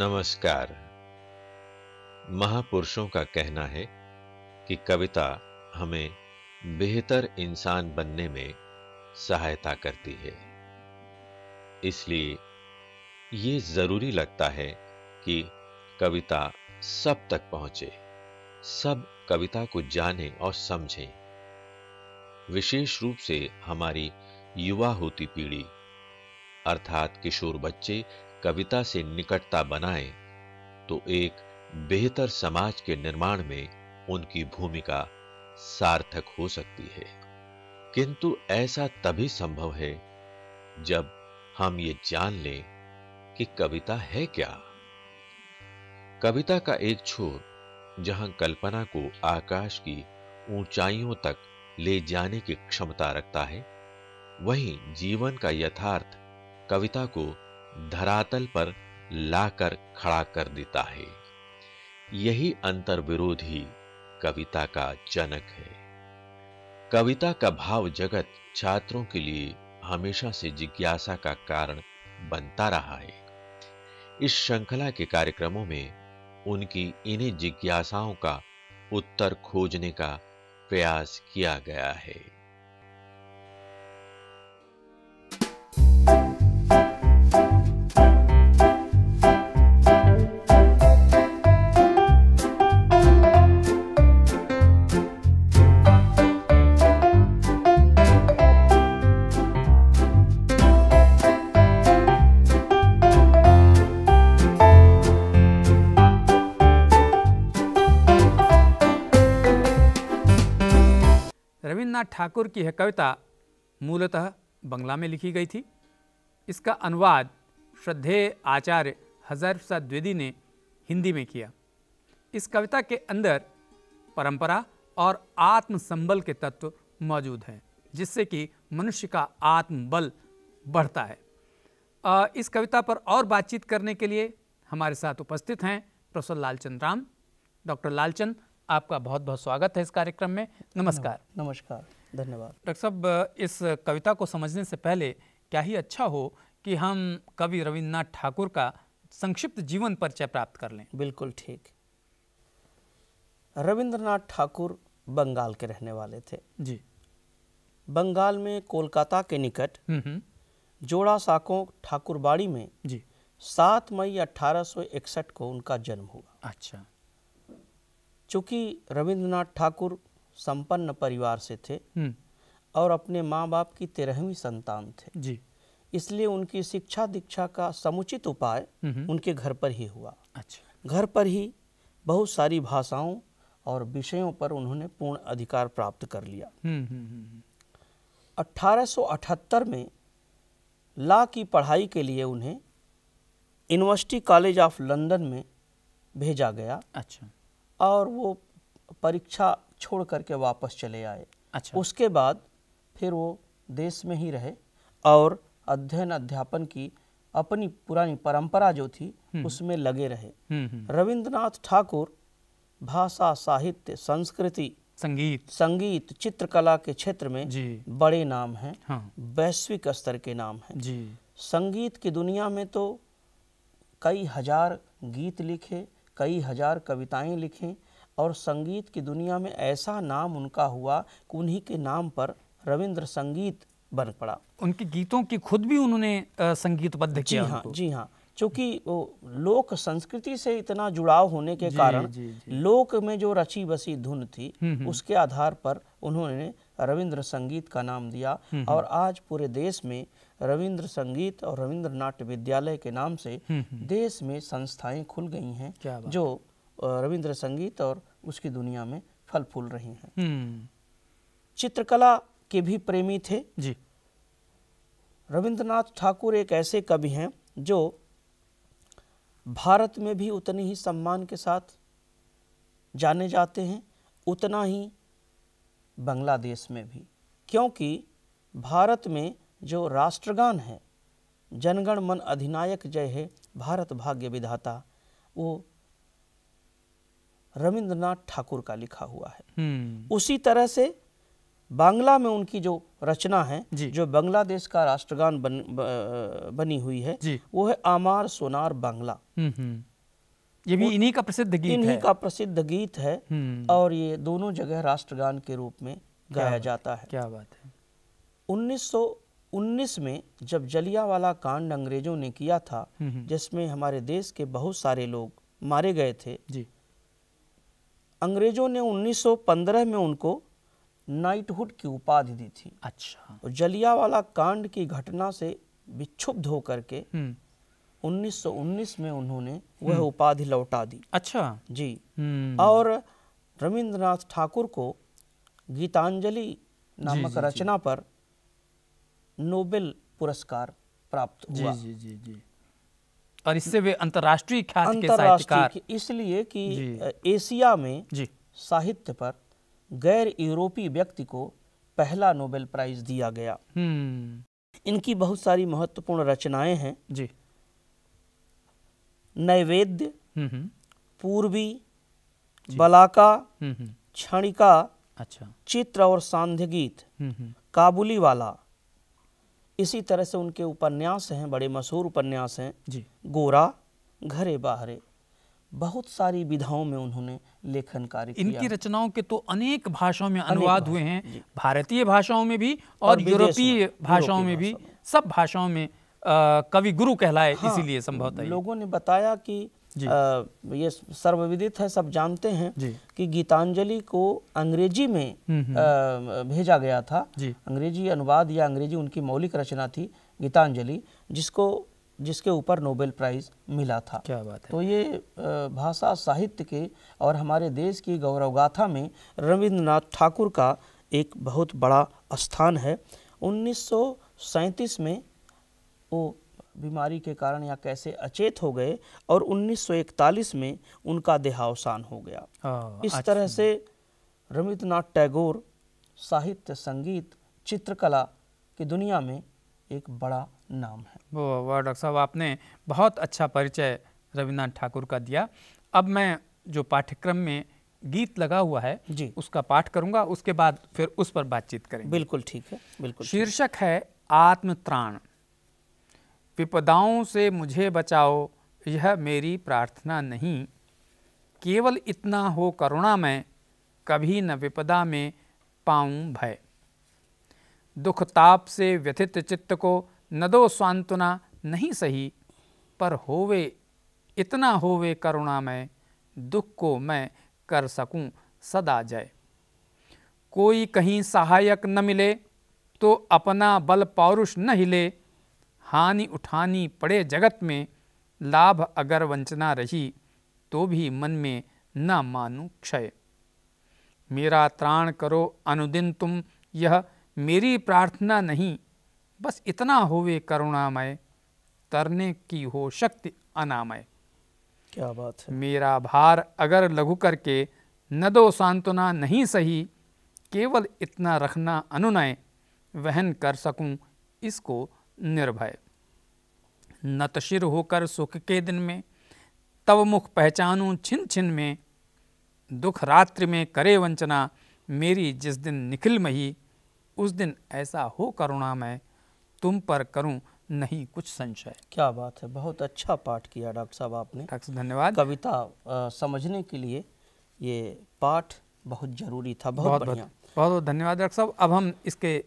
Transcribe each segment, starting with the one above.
नमस्कार। महापुरुषों का कहना है कि कविता हमें बेहतर इंसान बनने में सहायता करती है। इसलिए ये ज़रूरी लगता है कि कविता सब तक पहुँचे, सब कविता को जाने और समझें। विशेष रूप से हमारी युवा होती पीढ़ी, अर्थात किशोर बच्चे कविता से निकटता बनाए तो एक बेहतर समाज के निर्माण में उनकी भूमिका सार्थक हो सकती है। किंतु ऐसा तभी संभव है जब हम ये जान लें कि कविता है क्या। कविता का एक छोर जहाँ कल्पना को आकाश की ऊंचाइयों तक ले जाने की क्षमता रखता है, वहीं जीवन का यथार्थ कविता को धरातल पर लाकर खड़ा कर देता है। यही अंतर विरोध कविता का जनक है। कविता का भाव जगत छात्रों के लिए हमेशा से जिज्ञासा का कारण बनता रहा है। इस श्रृंखला के कार्यक्रमों में उनकी इन्हीं जिज्ञासाओं का उत्तर खोजने का प्रयास किया गया है। ठाकुर की यह कविता मूलतः बंगला में लिखी गई थी। इसका अनुवाद श्रद्धेय आचार्य हजर प्रसाद द्विवेदी ने हिंदी में किया। इस कविता के अंदर परंपरा और आत्मसंबल के तत्व मौजूद हैं, जिससे कि मनुष्य का आत्मबल बढ़ता है। इस कविता पर और बातचीत करने के लिए हमारे साथ उपस्थित हैं प्रोफेसर लालचंद राम। डॉक्टर लालचंद, आपका बहुत बहुत स्वागत है इस कार्यक्रम में। नमस्कार। नमस्कार। धन्यवाद। डॉक्टर साहब इस कविता को समझने से पहले क्या ही अच्छा हो कि हम कवि रविन्द्रनाथ ठाकुर का संक्षिप्त जीवन परिचय प्राप्त कर लें? बिल्कुल ठीक। रविंद्रनाथ ठाकुर बंगाल के रहने वाले थे। जी। बंगाल में कोलकाता के निकट हम्म हम्म, जोड़ा साकों ठाकुरबाड़ी में जी। सात मई 1861 को उनका जन्म हुआ। अच्छा। चूँकि रविंद्रनाथ ठाकुर संपन्न परिवार से थे हम्म। और अपने माँ बाप की तेरहवीं संतान थे। जी। इसलिए उनकी शिक्षा दीक्षा का समुचित उपाय हम्म। उनके घर पर ही हुआ। अच्छा। घर पर ही बहुत सारी भाषाओं और विषयों पर उन्होंने पूर्ण अधिकार प्राप्त कर लिया। हम्म हम्म, 1878 में ला की पढ़ाई के लिए उन्हें यूनिवर्सिटी कॉलेज ऑफ़ लंदन में भेजा गया अच्छा। और वो परीक्षा छोड़ करके वापस चले आए। अच्छा। उसके बाद फिर वो देश में ही रहे और अध्ययन अध्यापन की अपनी पुरानी परंपरा जो थी उसमें लगे रहे। हम्म हम्म, रविंद्रनाथ ठाकुर भाषा साहित्य संस्कृति संगीत। संगीत चित्रकला के क्षेत्र में जी। बड़े नाम हैं हाँ। वैश्विक स्तर के नाम हैं। जी। संगीत की दुनिया में तो कई हज़ार गीत लिखे कई हज़ार कविताएँ लिखें और संगीत की दुनिया में ऐसा नाम उनका हुआ कि उन्हीं के नाम पर रविंद्र संगीत बन पड़ा उनके गीतों की खुद भी उन्होंने संगीतबद्ध जी किया हाँ। जी हाँ क्योंकि वो लोक संस्कृति से इतना जुड़ाव होने के जी, कारण जी, लोक में जो रची बसी धुन थी हम्म, हम्म। उसके आधार पर उन्होंने रविंद्र संगीत का नाम दिया और आज पूरे देश में रविंद्र संगीत और रविंद्र नाट्य विद्यालय के नाम से हम्म, हम्म। देश में संस्थाएँ खुल गई हैं जो रविंद्र संगीत और उसकी दुनिया में फल फूल रही हैं। हम्म। चित्रकला के भी प्रेमी थे। जी। रविंद्रनाथ ठाकुर एक ऐसे कवि हैं जो भारत में भी उतने ही सम्मान के साथ जाने जाते हैं उतना ही बांग्लादेश में भी। क्योंकि भारत में जो राष्ट्रगान है जनगण मन अधिनायक जय है भारत भाग्य विधाता वो रविंद्रनाथ ठाकुर का लिखा हुआ है। हम्म। उसी तरह से बांग्ला में उनकी जो रचना है जो। बांग्लादेश का राष्ट्रगान बन, ब, बनी हुई है वो है आमार सोनार बांग्ला। हम्म हम्म। ये भी इन्हीं का प्रसिद्ध गीत इन्हीं है। का प्रसिद्ध गीत है और ये दोनों जगह राष्ट्रगान के रूप में गाया जाता है। क्या बात है। 1919 में जब जलियांवाला कांड अंग्रेज़ों ने किया था जिसमें हमारे देश के बहुत सारे लोग मारे गए थे जी। अंग्रेज़ों ने 1915 में उनको नाइटहुड की उपाधि दी थी। अच्छा। और जलियांवाला कांड की घटना से विक्षुब्ध होकर के हम्म, 1919 में उन्होंने वह उपाधि लौटा दी। अच्छा। जी। हम्म, और रविंद्रनाथ ठाकुर को गीतांजलि नामक जी, रचना पर नोबेल पुरस्कार प्राप्त हुआ। जी जी जी जी। और इससे वे अंतर्राष्ट्रीय ख्याति के साहित्यकार। अंतर्राष्ट्रीय की- इसलिए कि एशिया में जी। साहित्य पर गैर यूरोपीय व्यक्ति को पहला नोबेल प्राइज दिया गया। हम्म। इनकी बहुत सारी महत्वपूर्ण रचनाएँ हैं। जी। नैवेद्य हम्म हम्म। पूर्वी बलाका क्षणिका अच्छा। चित्र और सांध्य गीत काबुली वाला इसी तरह से उनके उपन्यास हैं बड़े मशहूर उपन्यास हैं। जी। गोरा घरे बाहरे बहुत सारी विधाओं में उन्होंने लेखन कार्य इनकी रचनाओं के तो अनेक भाषाओं में अनुवाद हुए हैं। भारतीय भाषाओं में भी और, और यूरोपीय भाषाओं में भी। सब भाषाओं में कवि गुरु कहलाए हाँ, इसीलिए संभवतः। लोगों ने बताया कि अ, ये सर्वविदित है सब जानते हैं कि गीतांजलि को अंग्रेज़ी में हम्म, अ, भेजा गया था। अंग्रेज़ी अनुवाद या अंग्रेज़ी उनकी मौलिक रचना थी गीतांजलि जिसको जिसके ऊपर नोबेल प्राइज मिला था। क्या बात है। तो ये भाषा साहित्य के और हमारे देश की गौरव गाथा में रविंद्रनाथ ठाकुर का एक बहुत बड़ा स्थान है। 1937 में वो बीमारी के कारण या कैसे अचेत हो गए और 1941 में उनका देहावसान हो गया। हाँ, इस। तरह से रविंद्रनाथ टैगोर साहित्य संगीत चित्रकला की दुनिया में एक बड़ा नाम है। वो वाह डॉक्टर साहब आपने बहुत अच्छा परिचय रविन्द्रनाथ ठाकुर का दिया। अब मैं जो पाठ्यक्रम में गीत लगा हुआ है जी। उसका पाठ करूँगा उसके बाद फिर उस पर बातचीत करेंगे। बिल्कुल ठीक है बिल्कुल शीर्षक है आत्मत्राण। विपदाओं से मुझे बचाओ, यह मेरी प्रार्थना नहीं। केवल इतना हो करुणा में, कभी न विपदा में पाऊँ भय। दुख ताप से व्यथित चित्त को न दो सांत्वना, नहीं सही, पर होवे, इतना होवे करुणा में, दुख को मैं कर सकूँ सदा जय। कोई कहीं सहायक न मिले तो अपना बल पौरुष न हिले हानि उठानी पड़े जगत में लाभ अगर वंचना रही तो भी मन में न मानू क्षय। मेरा त्राण करो अनुदिन तुम यह मेरी प्रार्थना नहीं बस इतना होवे करुणामय तरने की हो शक्ति अनामय। क्या बात है। मेरा भार अगर लघु करके न दो सांत्वना नहीं सही केवल इतना रखना अनुनय वहन कर सकूँ इसको निर्भय। नतशिर होकर सुख के दिन में तब मुख पहचानूं छिन छिन में दुख रात्रि में करे वंचना मेरी जिस दिन निखिल मही उस दिन ऐसा हो करुणा मैं तुम पर करूँ नहीं कुछ संशय। क्या बात है बहुत अच्छा पाठ किया डॉक्टर साहब आपने। डॉक्टर धन्यवाद। कविता अ, समझने के लिए ये पाठ बहुत ज़रूरी था बहुत, बहुत बहुत बहुत बहुत धन्यवाद डॉक्टर साहब। अब हम इसके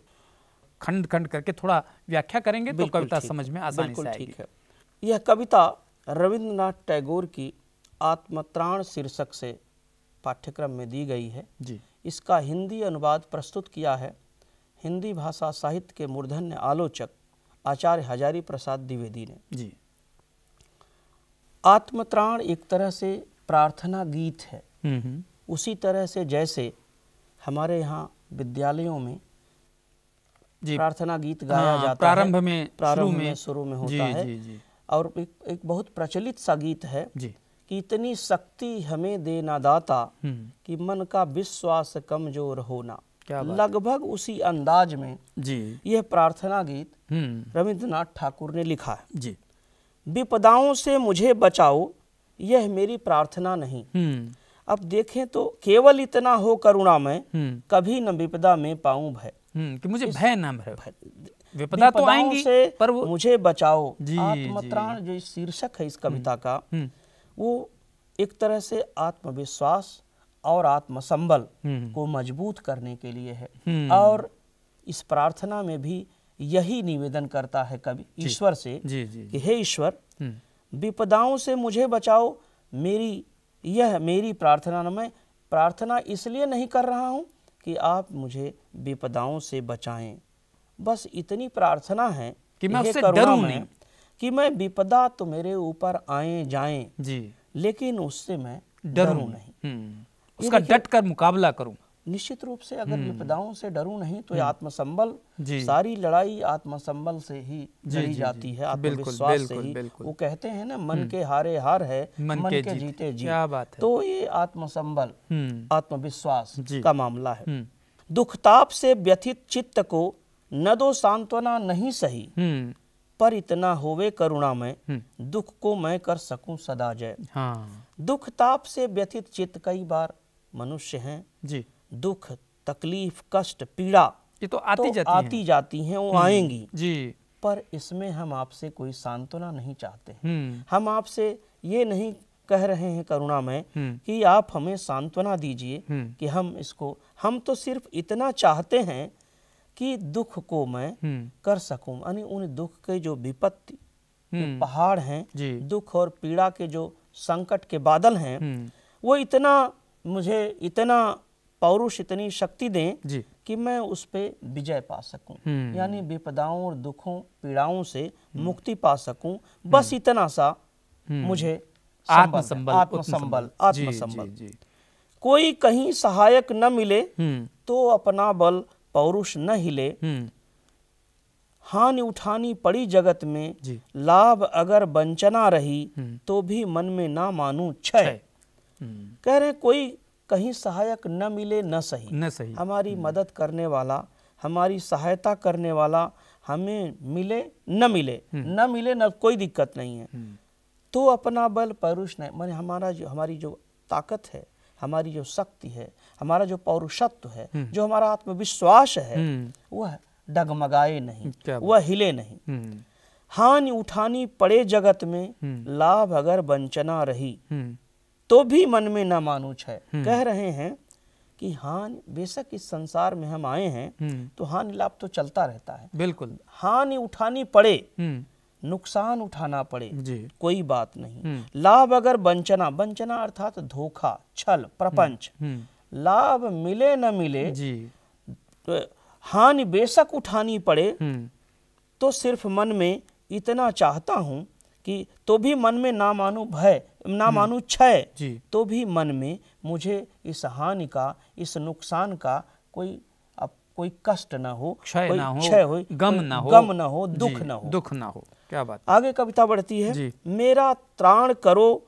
खंड खंड करके थोड़ा व्याख्या करेंगे तो कविता समझ में आसानी से ठीक है। यह कविता रविंद्रनाथ टैगोर की आत्मत्राण शीर्षक से पाठ्यक्रम में दी गई है। जी। इसका हिंदी अनुवाद प्रस्तुत किया है हिंदी भाषा साहित्य के मूर्धन्य आलोचक आचार्य हजारी प्रसाद द्विवेदी ने। जी। आत्मत्राण एक तरह से प्रार्थना गीत है। हम्म हम्म। उसी तरह से जैसे हमारे यहाँ विद्यालयों में प्रार्थना गीत गाया हाँ, जाता प्रारंभ है में प्रारंभ में में। शुरू में होता है। जी जी। और एक, एक बहुत प्रचलित सा गीत है कि इतनी शक्ति हमें देना दाता हम्म। कि मन का विश्वास कमज़ोर होना। लगभग उसी अंदाज में जी। यह प्रार्थना गीत हम्म। रविंद्रनाथ ठाकुर ने लिखा है। जी। विपदाओं से मुझे बचाओ यह मेरी प्रार्थना नहीं। हम्म। अब देखें तो केवल इतना हो करुणा में कभी न विपदा में पाऊँ भय। कि मुझे भय ना भय। विपदा तो आएँगी से पर वो मुझे बचाओ। आत्मत्राण जो। शीर्षक है इस कविता का हम्म। वो एक तरह से आत्मविश्वास और आत्मसंबल हम्म। को मज़बूत करने के लिए है। हम्म। और इस प्रार्थना में भी यही निवेदन करता है कवि ईश्वर से जी जी। कि हे ईश्वर हम्म, विपदाओं से मुझे बचाओ। मेरी यह मेरी प्रार्थना न मैं प्रार्थना इसलिए नहीं कर रहा हूँ कि आप मुझे विपदाओं से बचाएँ। बस इतनी प्रार्थना है कि मैं उससे डरूं नहीं। कि मैं विपदा तो मेरे ऊपर आए जाएँ जी। लेकिन उससे मैं डरूं डरूं नहीं। हम्म, उसका डट कर मुकाबला करूँ। निश्चित रूप से अगर विपदाओं से डरू नहीं तो ये आत्मसंबल हम्म। सारी लड़ाई आत्मसंबल से ही जी, लड़ी जी, जाती है आत्मविश्वास से ही। वो कहते हैं ना मन के हारे हार है मन मन, के के, जीते। जीत क्या बात है। तो ये आत्मसंबल हम्म, आत्मविश्वास का मामला है। हम्म, दुखताप से व्यथित चित्त को न दो सांत्वना नहीं सही हम्म, पर इतना होवे करुणा में हम्म। दुख को मैं कर सकूँ सदा जय। हाँ। दुख ताप से व्यथित चित्त कई बार मनुष्य हैं जी। दुख तकलीफ़ कष्ट पीड़ा ये तो आती तो जाती आती जाती हैं वो आएँगी। जी। पर इसमें हम आपसे कोई सांत्वना नहीं चाहते। हम्म। हम आपसे ये नहीं कह रहे हैं करुणा में हम्म। कि आप हमें सांत्वना दीजिए हम्म। कि हम इसको हम तो सिर्फ़ इतना चाहते हैं कि दुख को मैं हम्म। कर सकूँ। यानी उन दुख के जो विपत्ति हम्म। पहाड़ हैं दुख और पीड़ा के जो संकट के बादल हैं हम्म। वो इतना मुझे इतना पौरुष इतनी शक्ति दें कि मैं उस पर विजय पा सकूँ। हम्म। यानी विपदाओं और दुखों पीड़ाओं से मुक्ति पा सकूँ। बस इतना सा हम्म। मुझे आत्मसंबल आत्मसंबल आत्मसंबल। कोई कहीं सहायक न मिले हम्म। तो अपना बल पौरुष न हिले। हम्म। हानि उठानी पड़ी जगत में। लाभ अगर वंचना रही हम्म। तो भी मन में ना मानू क्षय हम्म। कह रहे कोई कहीं सहायक न मिले न सही। न सही। हमारी मदद करने वाला हमारी सहायता करने वाला हमें मिले न मिले। न मिले न कोई दिक्कत नहीं है। हम्म। तो अपना बल पौरुष नहीं माने हमारा जो हमारी जो ताकत है हमारी जो शक्ति है हमारा जो पौरुषत्व है जो हमारा आत्मविश्वास है हम्म। वह डगमगाए नहीं वह हिले नहीं। हम्म। हानि उठानी पड़े जगत में हम्म। लाभ अगर वंचना रही हम्म। तो भी मन में न मानू है कह रहे हैं कि हानि बेशक इस संसार में हम आए हैं हम्म। तो हानि लाभ तो चलता रहता है। बिल्कुल। हानि उठानी पड़े हम्म। नुकसान उठाना पड़े जी। कोई बात नहीं। हम्म। लाभ अगर वंचना वंचना अर्थात धोखा छल प्रपंच। हम्म। लाभ मिले न मिले जी। तो हानि बेशक उठानी पड़े हम्म। तो सिर्फ़ मन में इतना चाहता हूँ कि तो भी मन में ना मानू भय। ना मानू क्षय तो भी मन में मुझे इस हानि का इस नुकसान का कोई अब कोई कष्ट न हो क्षय कोई ना हो क्षय हो गम ना हो। गम न हो दुख न हो। दुख ना हो। क्या बात। आगे कविता बढ़ती है। मेरा त्राण करो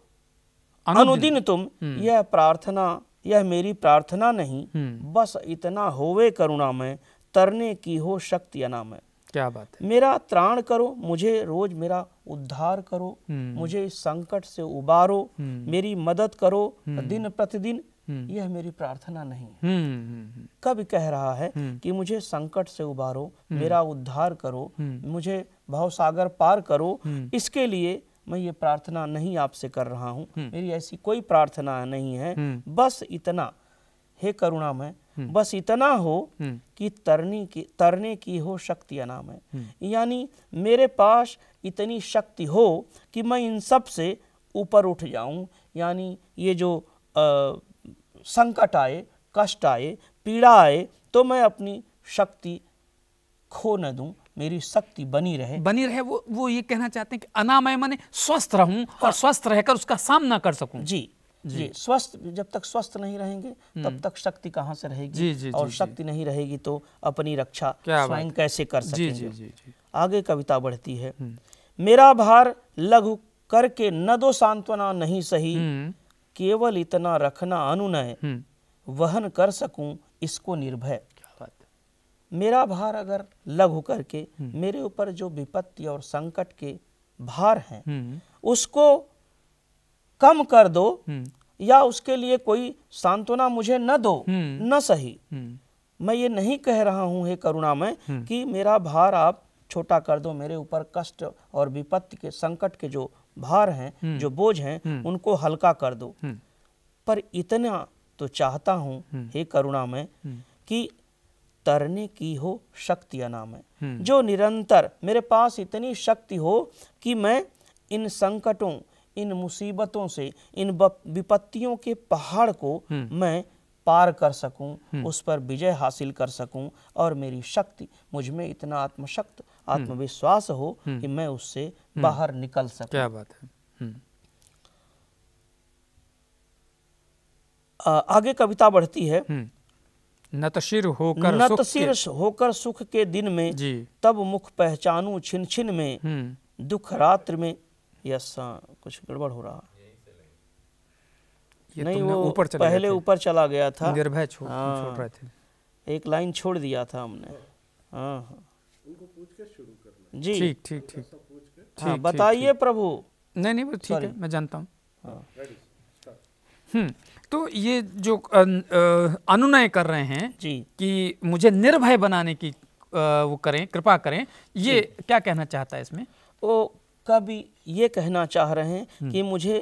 अनुदिन। तुम। यह प्रार्थना यह मेरी प्रार्थना नहीं। हम्म। बस इतना होवे करुणा में तरने की हो शक्ति अनामय। क्या बात है। मेरा त्राण करो मुझे रोज मेरा उद्धार करो हम्म। मुझे इस संकट से उबारो हम्म। मेरी मदद करो दिन प्रतिदिन यह मेरी प्रार्थना नहीं है हम्म हम्म कब कह रहा है हम्म। कि मुझे संकट से उबारो मेरा उद्धार करो हम्म। मुझे भवसागर पार करो हम्म। इसके लिए मैं ये प्रार्थना नहीं आपसे कर रहा हूँ मेरी ऐसी कोई प्रार्थना नहीं है हम्म। बस इतना हे करुणा में बस इतना हो हम्म। कि तरने की तरने की हो शक्ति अनाम है यानी मेरे पास इतनी शक्ति हो कि मैं इन सबसे ऊपर उठ जाऊँ। यानी ये जो अ, संकट आए कष्ट आए पीड़ा आए तो मैं अपनी शक्ति खो न दूँ मेरी शक्ति बनी रहे। बनी रहे वो वो ये कहना चाहते हैं कि अनामय माने स्वस्थ रहूँ और स्वस्थ रहकर उसका सामना कर सकूँ। जी। जी। स्वस्थ जब तक स्वस्थ नहीं रहेंगे तब तक शक्ति कहाँ से रहेगी? जी, जी, और जी, शक्ति नहीं रहेगी तो अपनी रक्षा स्वयं कैसे कर जी सकेंगे? जी जी। जी आगे कविता बढ़ती है। मेरा भार लघु करके न दो सांत्वना नहीं सही हम्म। केवल इतना रखना अनुनय हम्म। वहन कर सकूँ इसको निर्भय। मेरा भार अगर लघु करके मेरे ऊपर जो विपत्ति और संकट के भार हैं हम्म। उसको कम कर दो हम्म। या उसके लिए कोई सांत्वना मुझे न दो हम्म। न सही। हम्म। मैं ये नहीं कह रहा हूँ हे करुणा में कि मेरा भार आप छोटा कर दो मेरे ऊपर कष्ट और विपत्ति के संकट के जो भार हैं जो बोझ हैं उनको हल्का कर दो। पर इतना तो चाहता हूँ हे करुणामय कि तरने की हो शक्ति अनामय। जो निरंतर मेरे पास इतनी शक्ति हो कि मैं इन संकटों इन मुसीबतों से इन विपत्तियों के पहाड़ को मैं पार कर सकूँ उस पर विजय हासिल कर सकूँ और मेरी शक्ति मुझमें इतना आत्मशक्त आत्मविश्वास हो कि मैं उससे बाहर निकल सकूँ। क्या बात है। हम्म, आगे कविता बढ़ती है। हम्म। नतशिर होकर सुख नतसिर होकर सुख के दिन में तब मुख पहचानू छिन छिन में। हम्म। दुख रात्र में यस हाँ, कुछ गड़बड़ हो रहा। ये नहीं वो ऊपर पहले ऊपर चला गया था। निर्भय छोड़ हाँ। छोड़ रहे थे। एक लाइन छोड़ दिया था हमने। हाँ। हाँ जी। ठीक ठीक ठीक। हाँ बताइए प्रभु। नहीं नहीं वो ठीक है मैं जानता हूँ। हाँ। हम्म तो ये जो अनुनय कर रहे हैं जी। कि मुझे निर्भय बनाने की वो करें कृपा करें ये क्या कहना चाहता है इसमें? वो कवि ये कहना चाह रहे हैं कि मुझे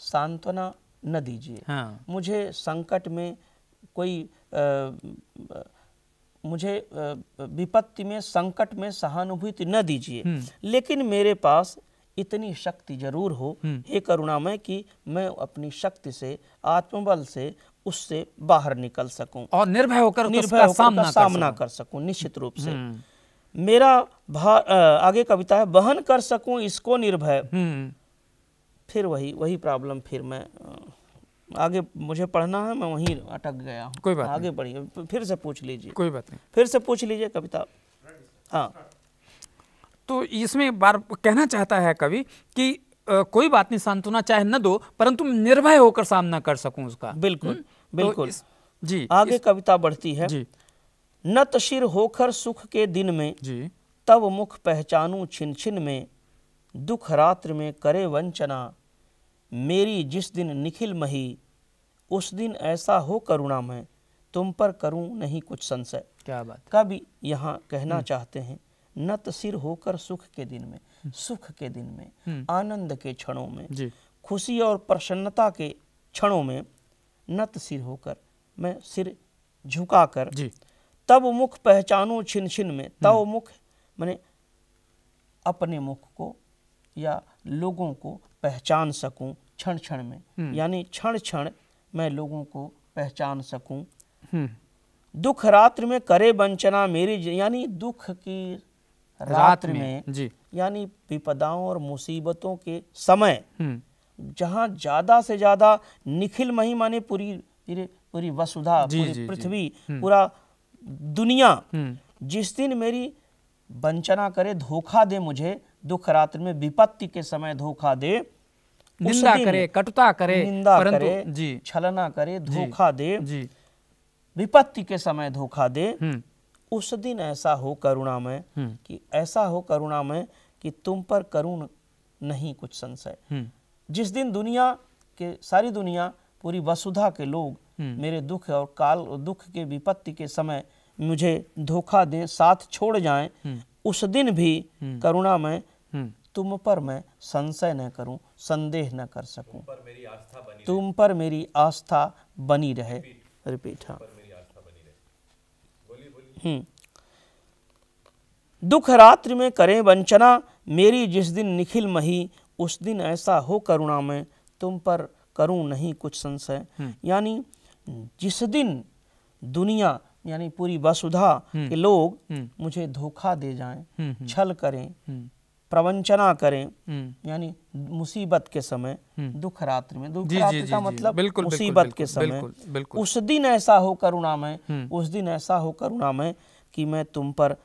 सांत्वना न दीजिए। हाँ। मुझे संकट में कोई अ, मुझे विपत्ति में संकट में सहानुभूति न दीजिए। लेकिन मेरे पास इतनी शक्ति ज़रूर हो हे करुणामय कि मैं अपनी शक्ति से आत्मबल से उससे बाहर निकल सकूँ। और निर्भय होकर निर्भय होकर सामना। कर सकूँ। निश्चित रूप से। मेरा भा आगे कविता है वहन कर सकूँ इसको निर्भय। हम्म। फिर वही वही प्रॉब्लम फिर मैं आगे मुझे पढ़ना है मैं वहीं अटक गया हूँ। कोई बात आगे बढ़िए फिर से पूछ लीजिए। कोई बात नहीं। फिर से पूछ लीजिए कविता। हाँ। तो इसमें बार कहना चाहता है कवि कि अ, कोई बात नहीं सांत्वना चाहे न दो परंतु निर्भय होकर सामना कर सकूँ उसका। बिल्कुल तो बिल्कुल। इस- जी आगे कविता बढ़ती है। जी। नत शिर होकर सुख के दिन में जी। तब मुख पहचानू छिन छिन में दुख रात्र में करे वंचना। मेरी जिस दिन निखिल मही उस दिन ऐसा हो करुणा में तुम पर करूँ नहीं कुछ संशय। क्या बात। कवि यहाँ कहना चाहते हैं नत सिर होकर सुख के दिन में सुख के दिन में आनंद के क्षणों में जी। खुशी और प्रसन्नता के क्षणों में नत सिर होकर मैं सिर झुकाकर जी। तब मुख पहचानूं छिन छिन में। तब मुख मैंने अपने मुख को या लोगों को पहचान सकूँ क्षण क्षण में यानी क्षण क्षण मैं लोगों को पहचान सकूँ। हम्म। दुख रात्र में करे वंचना मेरी यानी दुख की रात्र में जी। यानी विपदाओं और मुसीबतों के समय हम्म। जहाँ ज़्यादा से ज़्यादा निखिल मही माने पूरी पूरी वसुधा पूरी। पृथ्वी पूरा दुनिया हम्म। जिस दिन मेरी वंचना करे धोखा दे मुझे दुख रात्र में विपत्ति के समय धोखा दे निंदा करे कटुता करे निंदा करे जी। छलना करे धोखा दे जी। विपत्ति के समय धोखा दे हम्म। उस दिन ऐसा हो करुणामय हम्म। कि ऐसा हो करुणामय कि तुम पर करुण नहीं कुछ संशय। जिस दिन दुनिया के सारी दुनिया पूरी वसुधा के लोग मेरे दुख और काल दुख के विपत्ति के समय मुझे धोखा दे साथ छोड़ जाएँ उस दिन भी करुणा में हम्म। तुम पर मैं संशय न करूँ संदेह न कर सकूँ। तुम पर मेरी आस्था बनी रहे। रिपीट हाँ। हम्म। दुख रात्रि में करें वंचना मेरी जिस दिन निखिल मही उस दिन ऐसा हो करुणा में तुम पर करूँ नहीं कुछ संशय। यानी जिस दिन दुनिया यानी पूरी वसुधा के लोग मुझे धोखा दे जाएँ छल करें प्रवंचना करें हम्म। यानी मुसीबत के समय दुख रात्रि में दुख रात्रि का। मतलब बिल्कुल, बिल्कुल, मुसीबत के समय। बिल्कुल, बिल्कुल। उस दिन ऐसा हो करुणामय उस दिन ऐसा हो करुणामय कि मैं तुम पर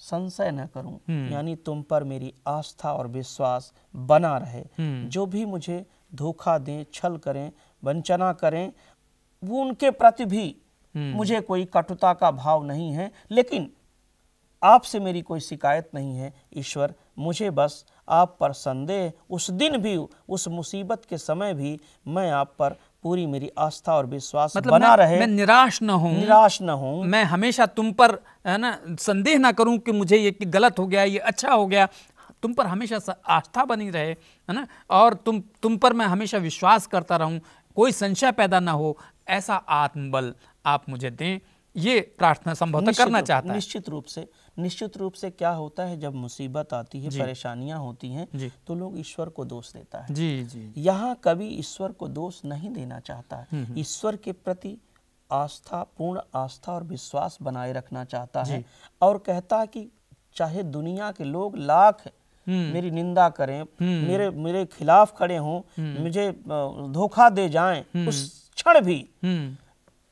संशय न करूँ यानी तुम पर मेरी आस्था और विश्वास बना रहे। जो भी मुझे धोखा दें छल करें वंचना करें वो उनके प्रति भी मुझे कोई कटुता का भाव नहीं है लेकिन आपसे मेरी कोई शिकायत नहीं है ईश्वर मुझे बस आप पर संदेह उस दिन भी उस मुसीबत के समय भी मैं आप पर पूरी मेरी आस्था और विश्वास मतलब बना मैं, रहे। मैं निराश न हूँ। निराश न हूँ। मैं हमेशा तुम पर है ना संदेह ना करूँ कि मुझे ये कि गलत हो गया ये अच्छा हो गया। तुम पर हमेशा आस्था बनी रहे है ना और तुम तुम पर मैं हमेशा विश्वास करता रहूँ। कोई संशय पैदा ना हो ऐसा आत्मबल आप मुझे दें ये प्रार्थना संभवतः करना चाहता है। निश्चित रूप से निश्चित रूप से क्या होता है जब मुसीबत आती है परेशानियाँ होती हैं तो लोग ईश्वर को दोष देता है। जी जी यहाँ कभी ईश्वर को दोष नहीं देना चाहता। है ईश्वर के प्रति आस्था पूर्ण आस्था और विश्वास बनाए रखना चाहता है और कहता है कि चाहे दुनिया के लोग लाख मेरी निंदा करें मेरे मेरे खिलाफ खड़े हों मुझे धोखा दे जाएँ उस क्षण भी हम्म।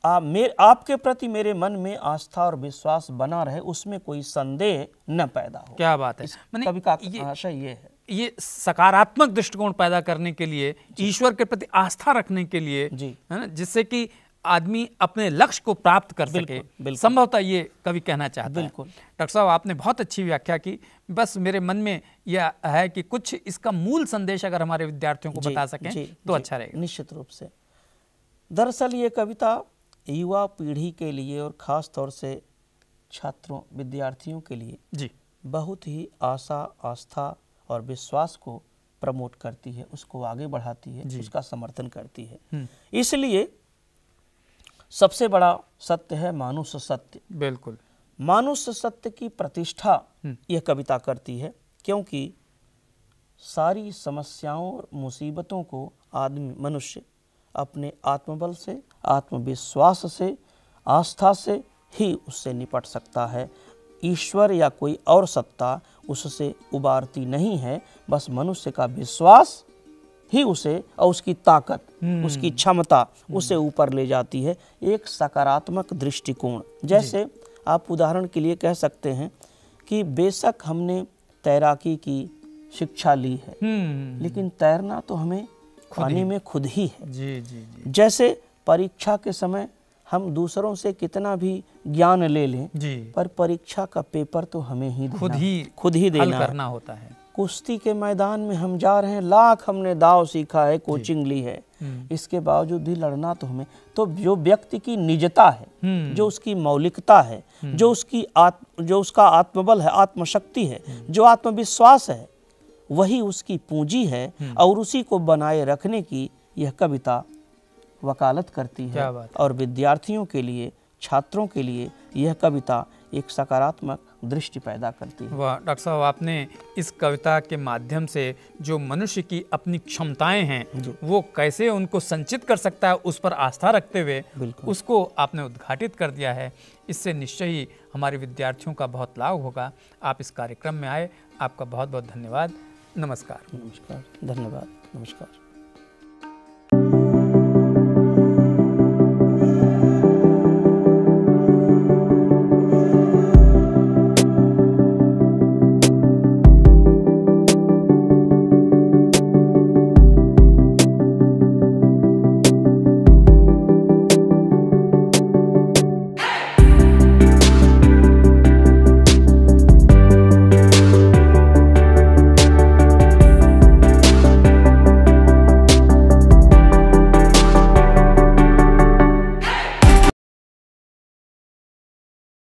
आ, मेर, आपके प्रति मेरे मन में आस्था और विश्वास बना रहे उसमें कोई संदेह न पैदा हो। क्या बात है। मैंने कवि का ये आशय ये है। ये सकारात्मक दृष्टिकोण पैदा करने के लिए ईश्वर के प्रति आस्था रखने के लिए जी। है ना जिससे कि आदमी अपने लक्ष्य को प्राप्त कर सके। बिल्कुल, बिल्कुल। संभवतः ये कवि कहना चाहता बिल्कुल। डॉक्टर साहब आपने बहुत अच्छी व्याख्या की। बस मेरे मन में यह है कि कुछ इसका मूल संदेश अगर हमारे विद्यार्थियों को बता सकें तो अच्छा रहेगा। निश्चित रूप से। दरअसल ये कविता युवा पीढ़ी के लिए और खास तौर से छात्रों विद्यार्थियों के लिए जी। बहुत ही आशा आस्था और विश्वास को प्रमोट करती है उसको आगे बढ़ाती है उसका समर्थन करती है। इसलिए सबसे बड़ा सत्य है मानुष सत्य। बिल्कुल। मानुष सत्य की प्रतिष्ठा यह कविता करती है क्योंकि सारी समस्याओं और मुसीबतों को आदमी मनुष्य अपने आत्मबल से आत्मविश्वास से आस्था से ही उससे निपट सकता है। ईश्वर या कोई और सत्ता उससे उबारती नहीं है बस मनुष्य का विश्वास ही उसे और उसकी ताकत उसकी क्षमता उसे ऊपर ले जाती है। एक सकारात्मक दृष्टिकोण जैसे आप उदाहरण के लिए कह सकते हैं कि बेशक हमने तैराकी की शिक्षा ली है हम्म। लेकिन तैरना तो हमें पानी में खुद ही है। जी जी जी। जैसे परीक्षा के समय हम दूसरों से कितना भी ज्ञान ले लें जी। पर परीक्षा का पेपर तो हमें ही खुद है। खुद ही देना करना होता है। कुश्ती के मैदान में हम जा रहे हैं लाख हमने दाव सीखा है कोचिंग ली है। हम्म। इसके बावजूद भी लड़ना तो हमें तो जो व्यक्ति की निजता है हम्म। जो उसकी मौलिकता है जो उसकी आत्म जो उसका आत्मबल है आत्मशक्ति है जो आत्मविश्वास है वही उसकी पूंजी है और उसी को बनाए रखने की यह कविता वकालत करती है। और विद्यार्थियों के लिए छात्रों के लिए यह कविता एक सकारात्मक दृष्टि पैदा करती है। वाह डॉक्टर साहब आपने इस कविता के माध्यम से जो मनुष्य की अपनी क्षमताएँ हैं वो कैसे उनको संचित कर सकता है उस पर आस्था रखते हुए उसको आपने उद्घाटित कर दिया है। इससे निश्चय ही हमारे विद्यार्थियों का बहुत लाभ होगा। आप इस कार्यक्रम में आए आपका बहुत बहुत धन्यवाद। नमस्कार। नमस्कार धन्यवाद नमस्कार।